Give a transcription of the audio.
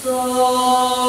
So